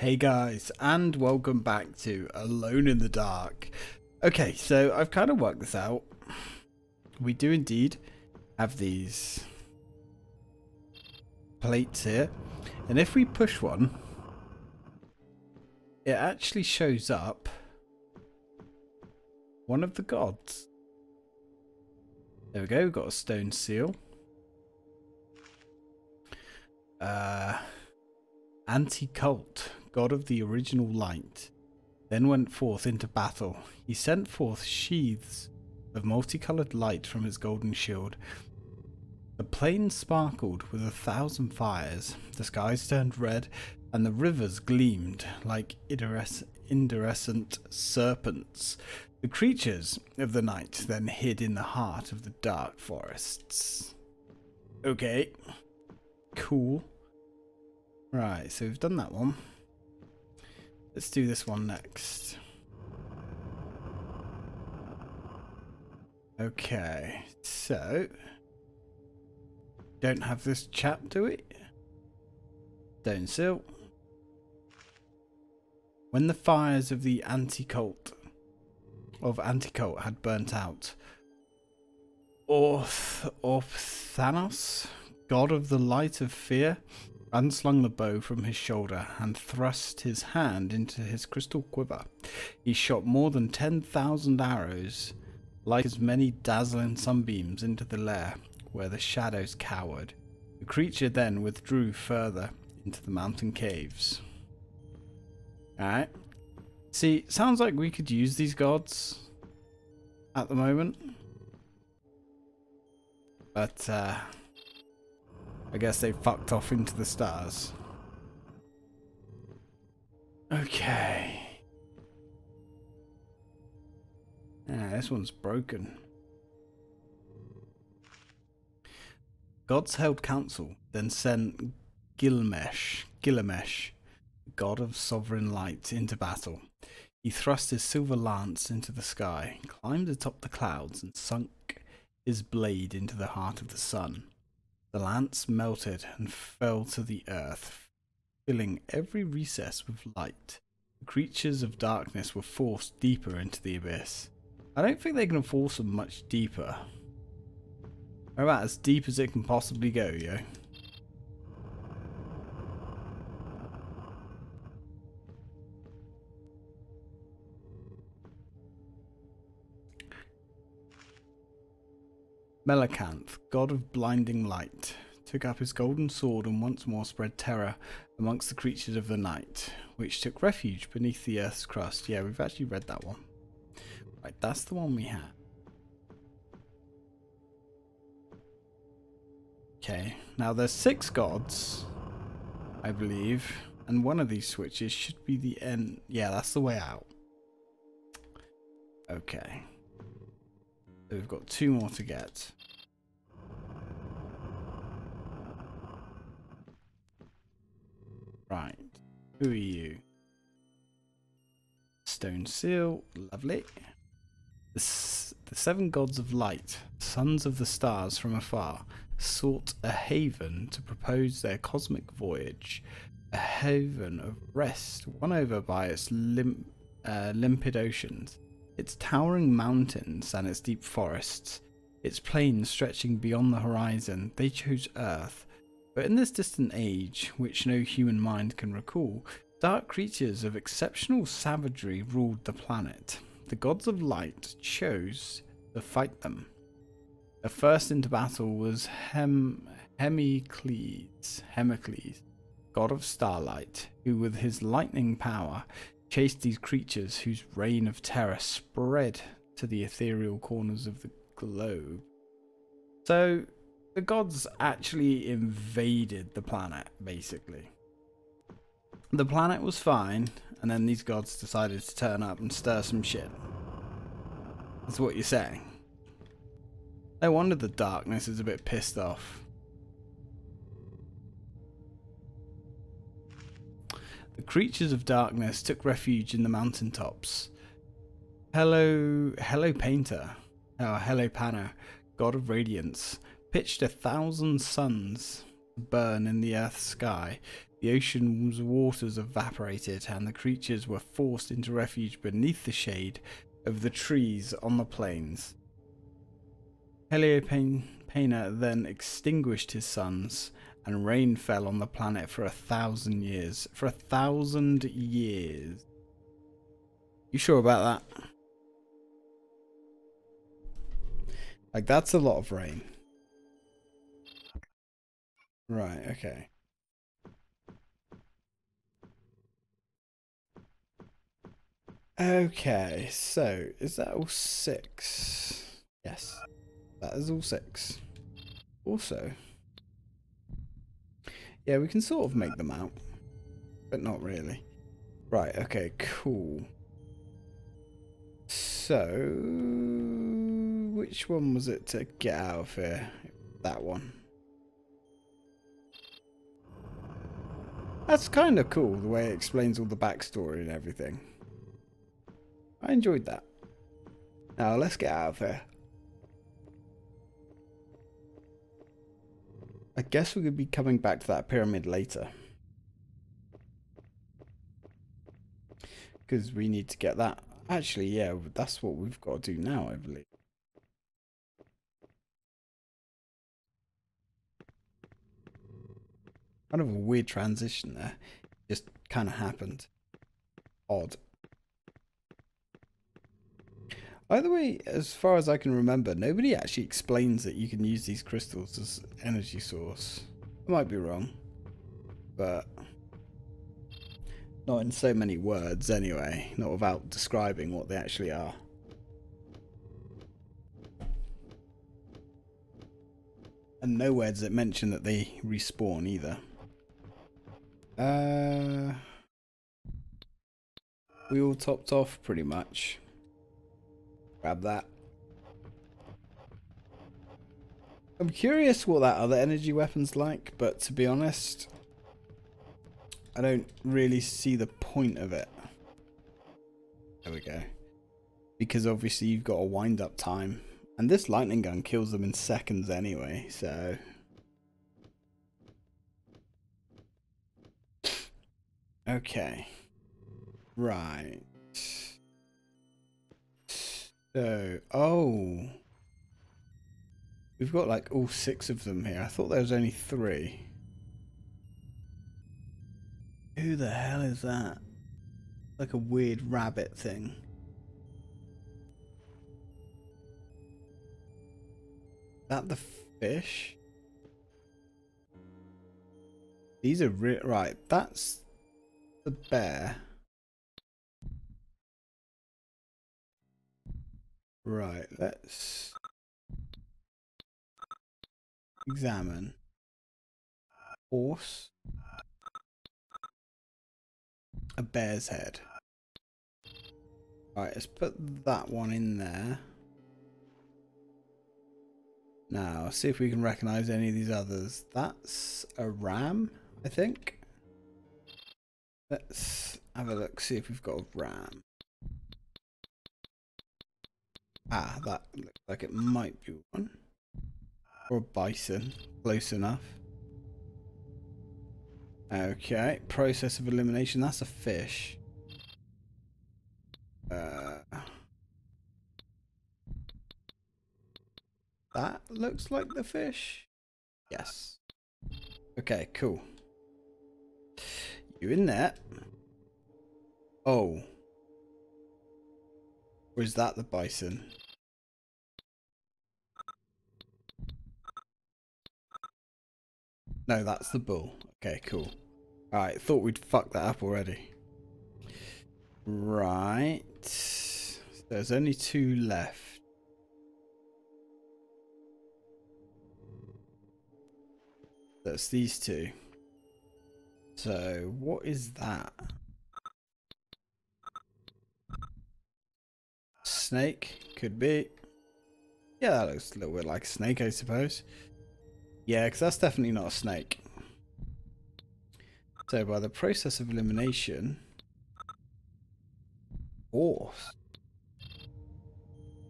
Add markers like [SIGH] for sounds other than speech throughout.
Hey guys, and welcome back to Alone in the Dark. Okay, so I've kind of worked this out. We do indeed have these plates here. And if we push one, it actually shows up one of the gods. There we go, we've got a stone seal. Uh, Anti-Cult, god of the original light, then went forth into battle. He sent forth sheaths of multicolored light from his golden shield. The plain sparkled with a thousand fires, the skies turned red, and the rivers gleamed like iridescent serpents. The creatures of the night then hid in the heart of the dark forests. Okay. Cool. Right, so we've done that one. Let's do this one next. Okay, so don't have this chap do it. Stone seal. When the fires of the anti-cult of anti-cult had burnt out, Orth Orthanos, god of the light of fear, unslung the bow from his shoulder and thrust his hand into his crystal quiver. He shot more than 10,000 arrows, like as many dazzling sunbeams, into the lair where the shadows cowered. The creature then withdrew further into the mountain caves. Alright. See, sounds like we could use these gods at the moment. But, uh, I guess they fucked off into the stars. Okay. Yeah, this one's broken. Gods held council, then sent Gilgamesh, Gilgamesh, god of sovereign light, into battle. He thrust his silver lance into the sky, climbed atop the clouds, and sunk his blade into the heart of the sun. The lance melted and fell to the earth, filling every recess with light. The creatures of darkness were forced deeper into the abyss. I don't think they can force them much deeper. about as deep as it can possibly go, yo. Melacanth, god of blinding light, took up his golden sword and once more spread terror amongst the creatures of the night, which took refuge beneath the earth's crust. Yeah, we've actually read that one. Right, that's the one we had. Okay, now there's six gods, I believe, and one of these switches should be the end. Yeah, that's the way out. Okay. We've got two more to get. Right. Who are you? Stone seal. Lovely. The, the seven gods of light, sons of the stars from afar, sought a haven to propose their cosmic voyage. A haven of rest won over by its lim uh, limpid oceans, its towering mountains and its deep forests, its plains stretching beyond the horizon. They chose Earth, but in this distant age, which no human mind can recall, dark creatures of exceptional savagery ruled the planet. The gods of light chose to fight them. The first into battle was Hem Hemicles, Hemicles, god of starlight, who with his lightning power chased these creatures whose reign of terror spread to the ethereal corners of the globe. So the gods actually invaded the planet, basically. The planet was fine, and then these gods decided to turn up and stir some shit. That's what you're saying. No wonder the darkness is a bit pissed off. The creatures of darkness took refuge in the mountaintops. Hello, hello painter, oh, hello Panner, god of radiance, pitched a thousand suns to burn in the Earth's sky. The ocean's waters evaporated, and the creatures were forced into refuge beneath the shade of the trees on the plains. Heliopena then extinguished his suns, and rain fell on the planet for a thousand years. For a thousand years. You sure about that? Like, that's a lot of rain. Right, okay. Okay, so is that all six? Yes, that is all six. Also, yeah, we can sort of make them out, but not really. Right, okay, cool. So, which one was it to get out of here? That one. That's kind of cool, the way it explains all the backstory and everything. I enjoyed that. Now, let's get out of here. I guess we could be coming back to that pyramid later. Because we need to get that. Actually, yeah, that's what we've got to do now, I believe. Kind of a weird transition there. Just kind of happened. Odd. By the way, as far as I can remember, nobody actually explains that you can use these crystals as energy source. I might be wrong, but not in so many words anyway, not without describing what they actually are. And nowhere does it mention that they respawn either. Uh, we all topped off pretty much. Grab that. I'm curious what that other energy weapon's like, but to be honest, I don't really see the point of it. There we go. Because obviously you've got a wind up time. And this lightning gun kills them in seconds anyway, so... Okay. Right. So, oh. We've got like all six of them here. I thought there was only three. Who the hell is that? Like a weird rabbit thing. that the fish? These are right. That's the bear. Right, let's examine. Uh, horse. Uh, a bear's head. Right, let's put that one in there. Now, see if we can recognize any of these others. That's a ram, I think. Let's have a look, see if we've got a ram. Ah, that looks like it might be one. Or a bison. Close enough. Okay, process of elimination. That's a fish. Uh, that looks like the fish. Yes. Okay, cool. You in there? Oh. Or is that the bison? No, that's the bull. Okay, cool. Alright, thought we'd fuck that up already. Right. There's only two left. That's these two. So, what is that? Snake? Could be. Yeah, that looks a little bit like a snake, I suppose. Yeah, because that's definitely not a snake. So by the process of elimination... Horse.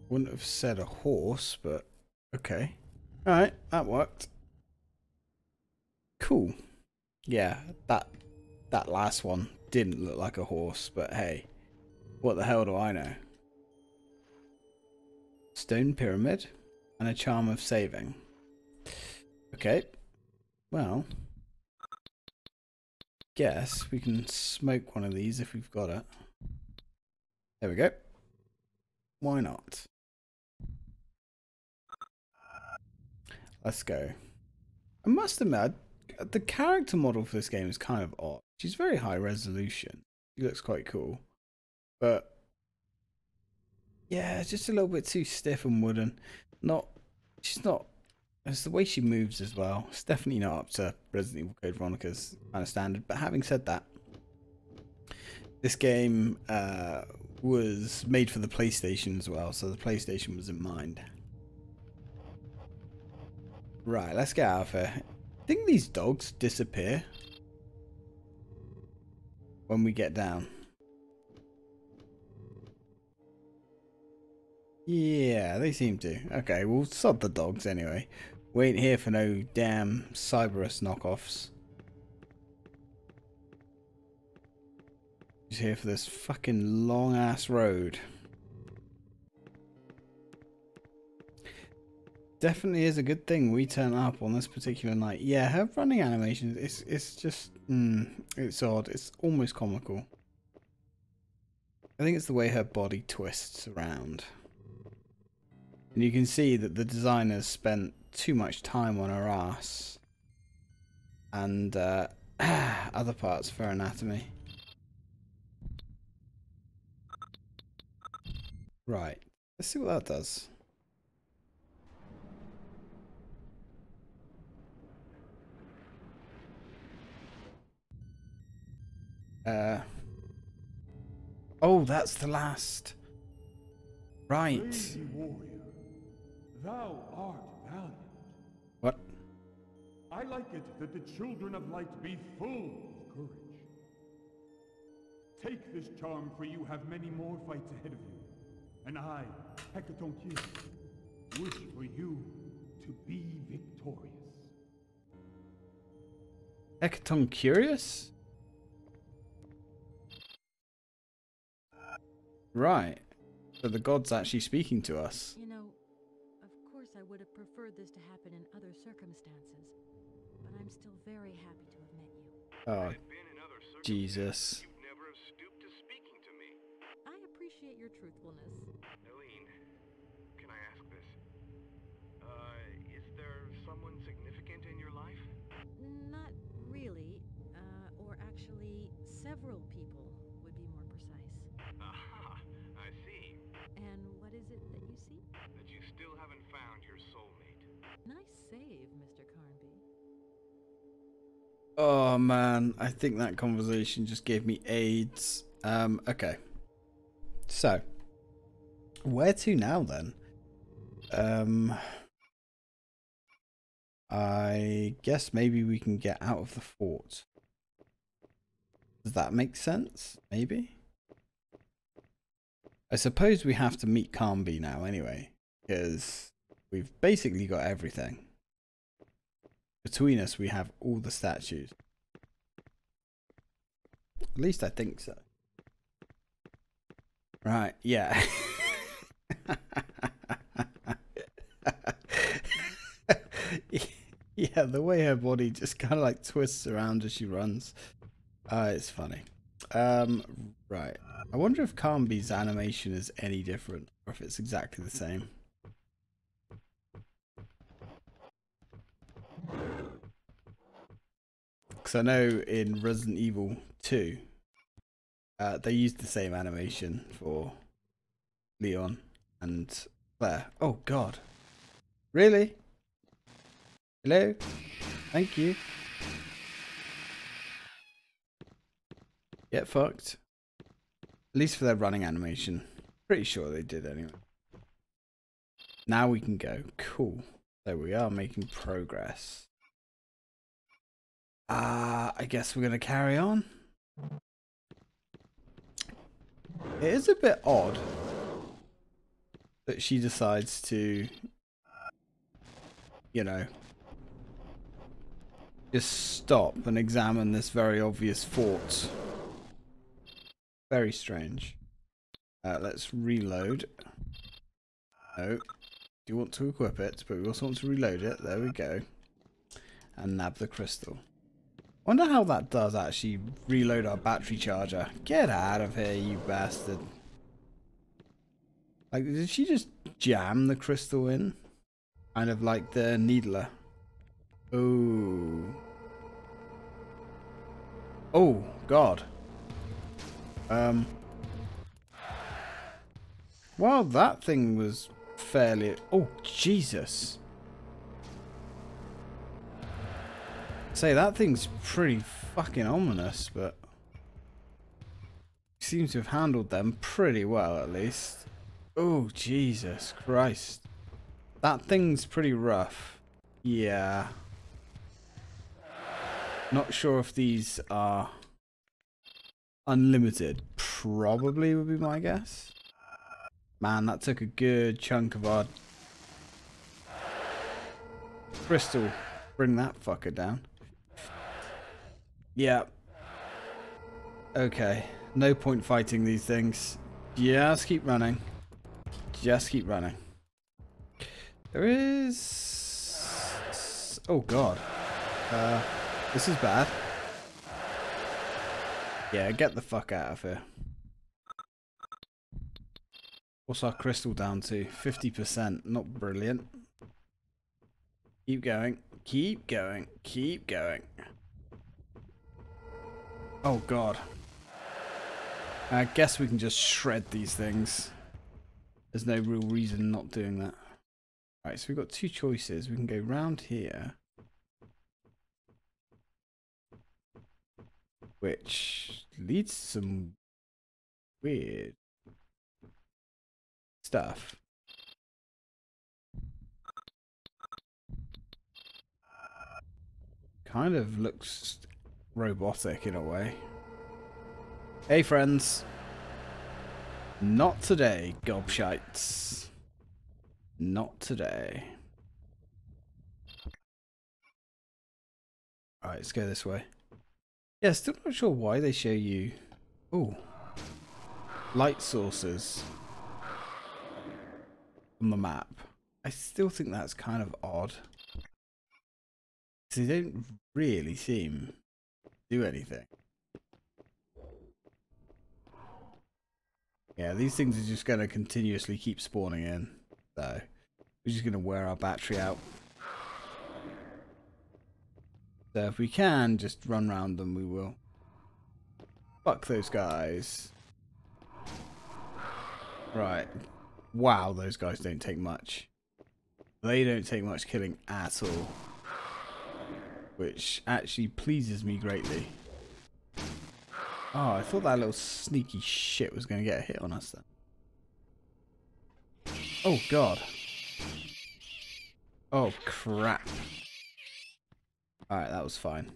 Wouldn't have said a horse, but okay. Alright, that worked. Cool. Yeah, that that last one didn't look like a horse, but hey, what the hell do I know? Stone pyramid and a charm of saving. Okay. Well, guess we can smoke one of these if we've got it. There we go. Why not? Uh, let's go. I must admit, the character model for this game is kind of odd. She's very high resolution. She looks quite cool. But, yeah, just a little bit too stiff and wooden. Not, she's not, it's the way she moves as well. It's definitely not up to Resident Evil Code Veronica's kind of standard. But having said that, this game uh, was made for the PlayStation as well, so the PlayStation was in mind. Right, let's get out of here. I think these dogs disappear when we get down. Yeah, they seem to. Okay, we'll sod the dogs anyway. We ain't here for no damn Cerberus knockoffs. Just here for this fucking long ass road. definitely is a good thing we turn up on this particular night. Yeah, her running animations, it's, it's just, mm, it's odd. It's almost comical. I think it's the way her body twists around. And you can see that the designers spent too much time on her ass. And uh, [CLEARS THROAT] other parts of her anatomy. Right. Let's see what that does. Uh. Oh, that's the last. Right. Lady warrior, thou art valiant. What? I like it that the children of light be full of courage. Take this charm, for you have many more fights ahead of you. And I, Hecaton Curious, wish for you to be victorious. Hecaton Curious? Right. So the god's actually speaking to us. You know, of course I would have preferred this to happen in other circumstances, but I'm still very happy to have met you. Oh, Jesus. You've never stooped to speaking to me. I appreciate your truthfulness. Oh man, I think that conversation just gave me AIDS. Um, okay. So, where to now then? Um, I guess maybe we can get out of the fort. Does that make sense? Maybe? I suppose we have to meet Carnby now anyway, because we've basically got everything. Between us, we have all the statues. At least I think so. Right, yeah. [LAUGHS] yeah, the way her body just kind of like twists around as she runs. Uh, it's funny. Um, right. I wonder if Carnby's animation is any different or if it's exactly the same. Because I know in Resident Evil 2, uh, they used the same animation for Leon and Claire. Oh, God. Really? Hello? Thank you. Get fucked. At least for their running animation. Pretty sure they did anyway. Now we can go. Cool. There we are, making progress. Uh, I guess we're going to carry on. It is a bit odd that she decides to, you know, just stop and examine this very obvious fort. Very strange. Uh, let's reload. No. Do you want to equip it, but we also want to reload it. There we go. And nab the crystal. Wonder how that does actually reload our battery charger. Get out of here, you bastard. Like, did she just jam the crystal in? Kind of like the needler. Oh. Oh, God. Um. Well, that thing was fairly... Oh, Jesus. Say, that thing's pretty fucking ominous, but... Seems to have handled them pretty well, at least. Oh, Jesus Christ. That thing's pretty rough. Yeah. Not sure if these are unlimited. Probably would be my guess. Man, that took a good chunk of our crystal. Bring that fucker down. Yeah. Okay. No point fighting these things. Just keep running. Just keep running. There is... Oh god. Uh, this is bad. Yeah, get the fuck out of here. What's our crystal down to? 50%. Not brilliant. Keep going. Keep going. Keep going. Oh god. I guess we can just shred these things. There's no real reason not doing that. Right, so we've got two choices. We can go round here. Which leads to some weird stuff. Uh, kind of looks robotic in a way. Hey friends. Not today, gobshites. Not today. Alright, let's go this way. Yeah, still not sure why they show you... Oh. Light sources. On the map. I still think that's kind of odd. They don't really seem do anything. Yeah, these things are just going to continuously keep spawning in. So, we're just going to wear our battery out. So if we can just run around them, we will. Fuck those guys. Right. Wow, those guys don't take much. They don't take much killing at all. Which actually pleases me greatly. Oh, I thought that little sneaky shit was going to get a hit on us then. Oh, God. Oh, crap. Alright, that was fine.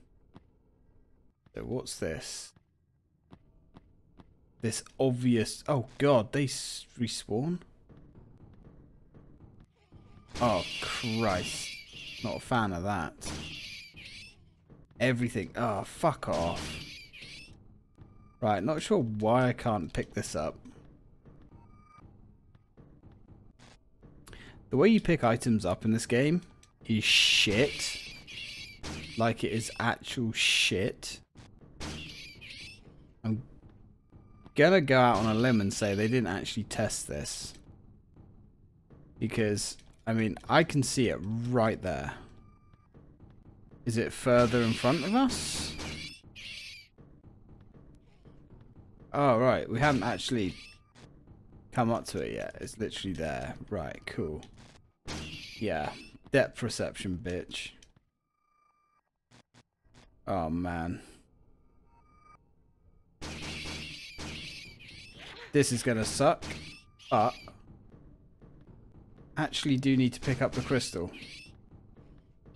So what's this? This obvious... Oh, God, they respawn? Oh, Christ. Not a fan of that. Everything. Oh, fuck off. Right, not sure why I can't pick this up. The way you pick items up in this game is shit. Like it is actual shit. I'm gonna go out on a limb and say they didn't actually test this. Because, I mean, I can see it right there. Is it further in front of us? Oh, right. We haven't actually come up to it yet. It's literally there. Right, cool. Yeah. Depth perception, bitch. Oh, man. This is going to suck. But... Actually do need to pick up the crystal.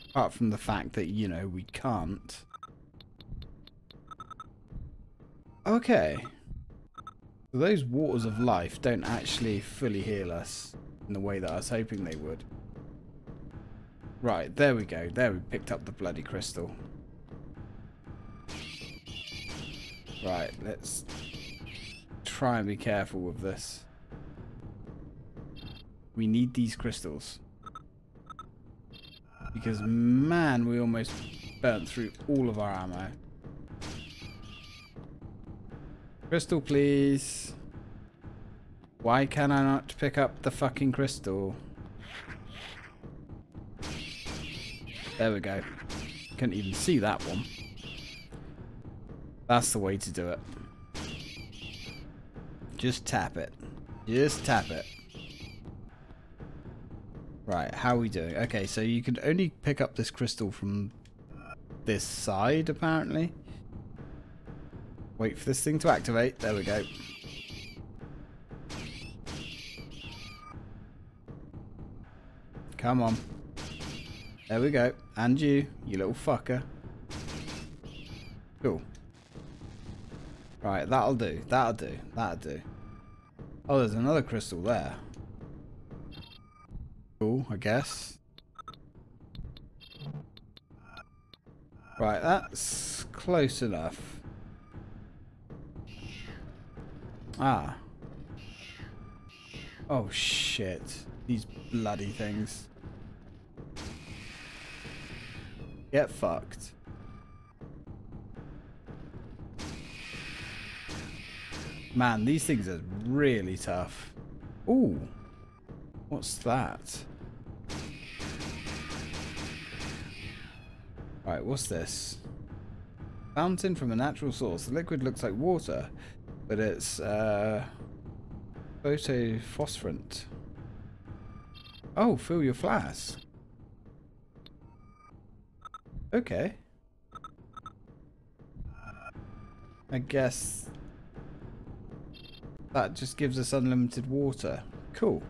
Apart from the fact that, you know, we can't. Okay. So those waters of life don't actually fully heal us in the way that I was hoping they would. Right, there we go. There we picked up the bloody crystal. Right, let's try and be careful with this. We need these crystals. Because, man, we almost burnt through all of our ammo. Crystal, please. Why can I not pick up the fucking crystal? There we go. Couldn't even see that one. That's the way to do it. Just tap it. Just tap it. Right, how are we doing? Okay, so you can only pick up this crystal from this side, apparently. Wait for this thing to activate. There we go. Come on. There we go. And you, you little fucker. Cool. Right, that'll do. That'll do. That'll do. Oh, there's another crystal there. Cool, I guess. Right, that's close enough. Ah. Oh shit. These bloody things. Get fucked. Man, these things are really tough. Ooh. What's that? Right, what's this? Fountain from a natural source. The liquid looks like water, but it's uh, photophosphorant. Oh, fill your flask. Okay. I guess that just gives us unlimited water. Cool.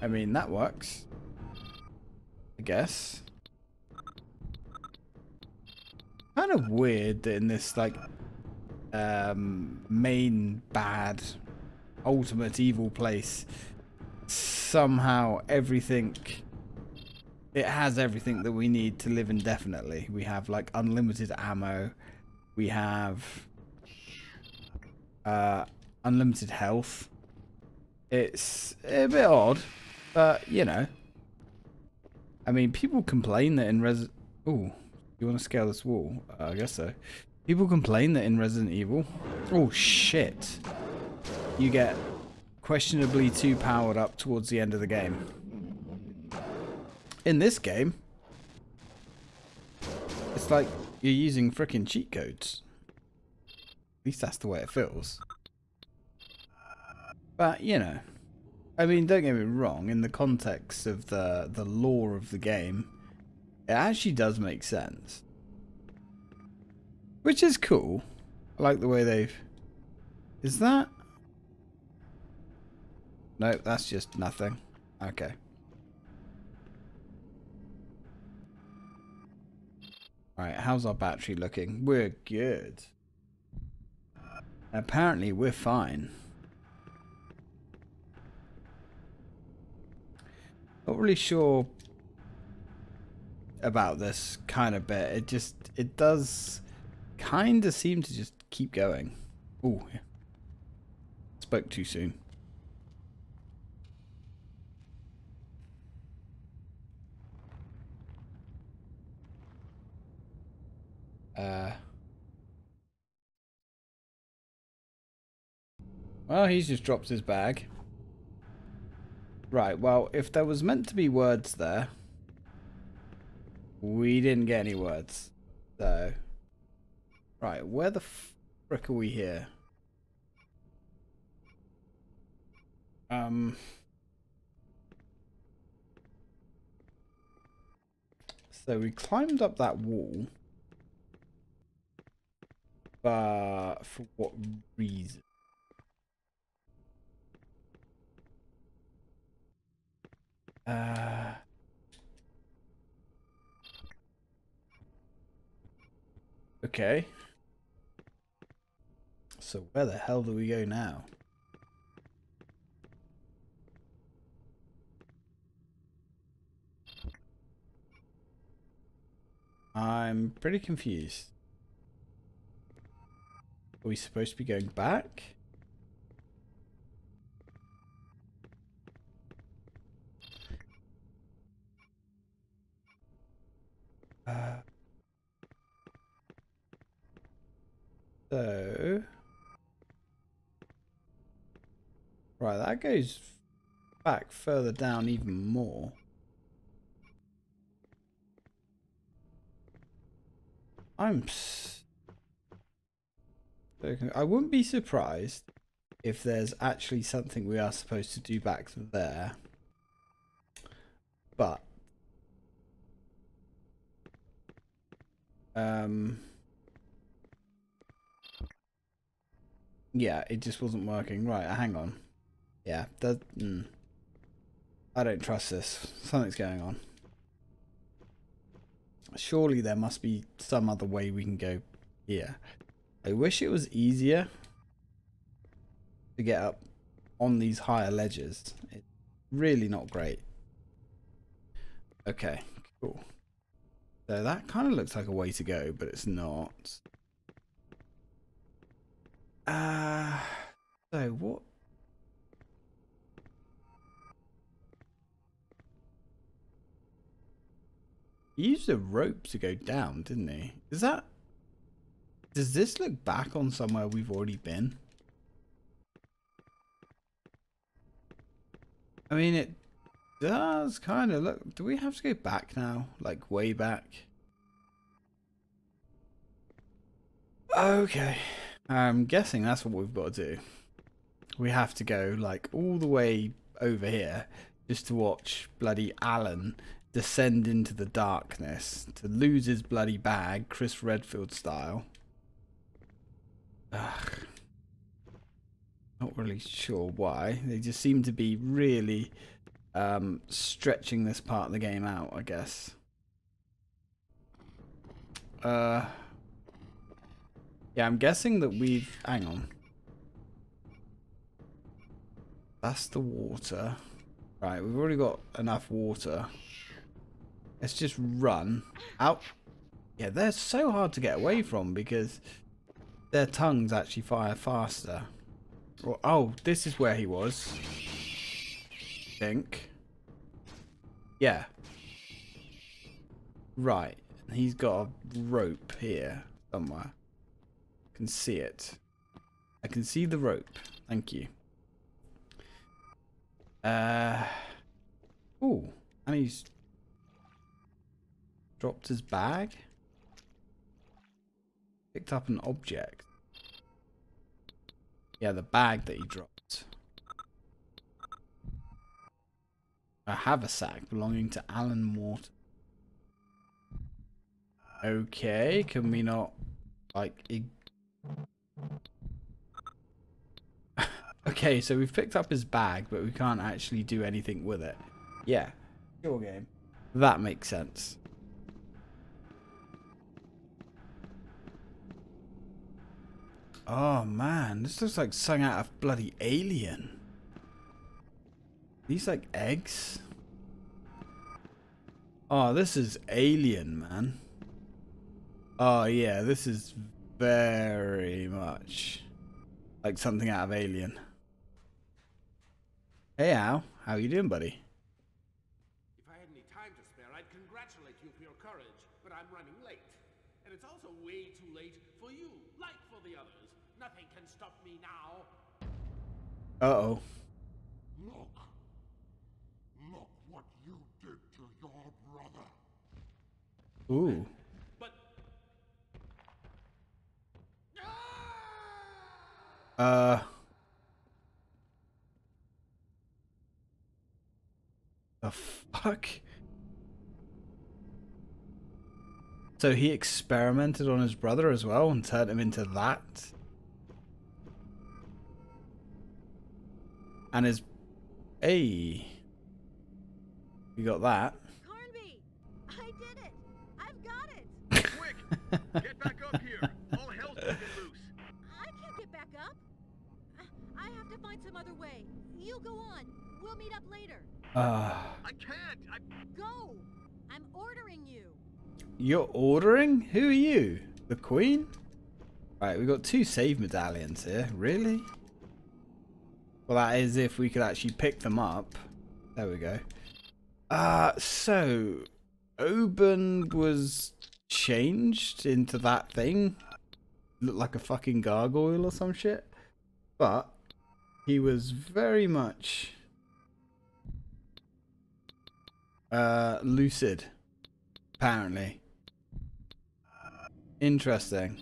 I mean, that works. I guess. Kind of weird that in this, like, um, main bad, ultimate evil place, somehow everything it has everything that we need to live indefinitely. We have like unlimited ammo. We have uh, unlimited health. It's a bit odd, but you know. I mean, people complain that in Res. Oh, you want to scale this wall? Uh, I guess so. People complain that in Resident Evil. Oh shit! You get questionably too powered up towards the end of the game in this game, it's like you're using freaking cheat codes. At least that's the way it feels. But, you know, I mean, don't get me wrong, in the context of the, the lore of the game, it actually does make sense. Which is cool. I like the way they've... Is that... No, that's just nothing. Okay. Right, how's our battery looking? We're good. Apparently we're fine. Not really sure about this kind of bit. It just, it does kind of seem to just keep going. Oh, spoke too soon. Uh, well, he's just dropped his bag. Right, well, if there was meant to be words there, we didn't get any words. So, right, where the frick are we here? Um... So we climbed up that wall. But for what reason? Uh... Okay. So where the hell do we go now? I'm pretty confused. Are we supposed to be going back? Uh, so, right, goes back further down even more. I'm. I wouldn't be surprised if there's actually something we are supposed to do back there. But. Um. Yeah, it just wasn't working. Right, hang on. Yeah, that. Mm. I don't trust this. Something's going on. Surely there must be some other way we can go here. I wish it was easier to get up on these higher ledges. It's really not great. Okay, cool. So that kind of looks like a way to go, but it's not. Uh, so what? He used a rope to go down, didn't he? Is that... Does this look back on somewhere we've already been? I mean, it does kind of look... Do we have to go back now? Like, way back? Okay. I'm guessing that's what we've got to do. We have to go, like, all the way over here just to watch bloody Alan descend into the darkness to lose his bloody bag, Chris Redfield style. Ugh. Not really sure why. They just seem to be really um, stretching this part of the game out, I guess. Uh, yeah, I'm guessing that we've... Hang on. That's the water. Right, we've already got enough water. Let's just run out. Yeah, they're so hard to get away from because their tongues actually fire faster. Oh, this is where he was. I think. Yeah. Right. He's got a rope here somewhere. I can see it. I can see the rope. Thank you. Uh. Ooh, and he's dropped his bag. Picked up an object. Yeah, the bag that he dropped. A haversack belonging to Alan Morton. Okay, can we not like? ig- [LAUGHS] okay, so we've picked up his bag, but we can't actually do anything with it. Yeah, sure game. That makes sense. Oh man, this looks like something out of bloody Alien. These like eggs? Oh, this is Alien, man. Oh yeah, this is very much like something out of Alien. Hey Al, how you doing, buddy? If I had any time to spare, I'd congratulate you for your courage, but I'm running late. And it's also way too late for you, like for the others. Nothing can stop me now. Uh oh. Look. Look what you did to your brother. Ooh. But Uh. The fuck? So he experimented on his brother as well and turned him into that? And his. Hey. You got that. Carnby! I did it! I've got it! Quick! Get back up here! All hell's broken loose! I can't get back up. I I have to find some other way. You go on. We'll meet up later. Uh, I can't! I... Go! I'm ordering you. You're ordering? Who are you? The queen? Right, we've got two save medallions here. Really? Well, that is if we could actually pick them up. There we go. Uh, so, Obed was changed into that thing. Looked like a fucking gargoyle or some shit. But, he was very much uh, lucid, apparently. Interesting.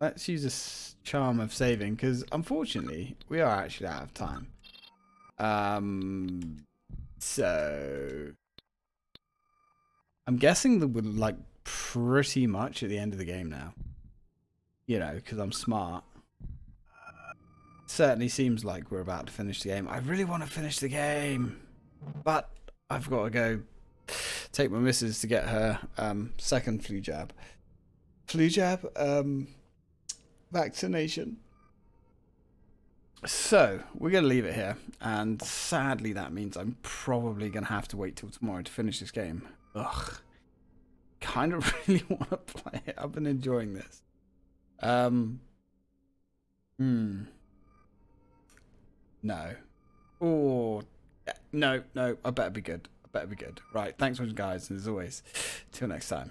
Let's use this charm of saving, because unfortunately, we are actually out of time. Um, so... I'm guessing that we're, like, pretty much at the end of the game now. You know, because I'm smart. Certainly seems like we're about to finish the game. I really want to finish the game. But I've got to go take my missus to get her um, second flu jab. Flu jab? Um, vaccination. So, we're going to leave it here. And sadly, that means I'm probably going to have to wait till tomorrow to finish this game. Ugh. Kind of [LAUGHS] really want to play it. I've been enjoying this. Um. Hmm. No. Oh. No, no. I better be good. I better be good. Right. Thanks for watching, guys. And as always, till next time.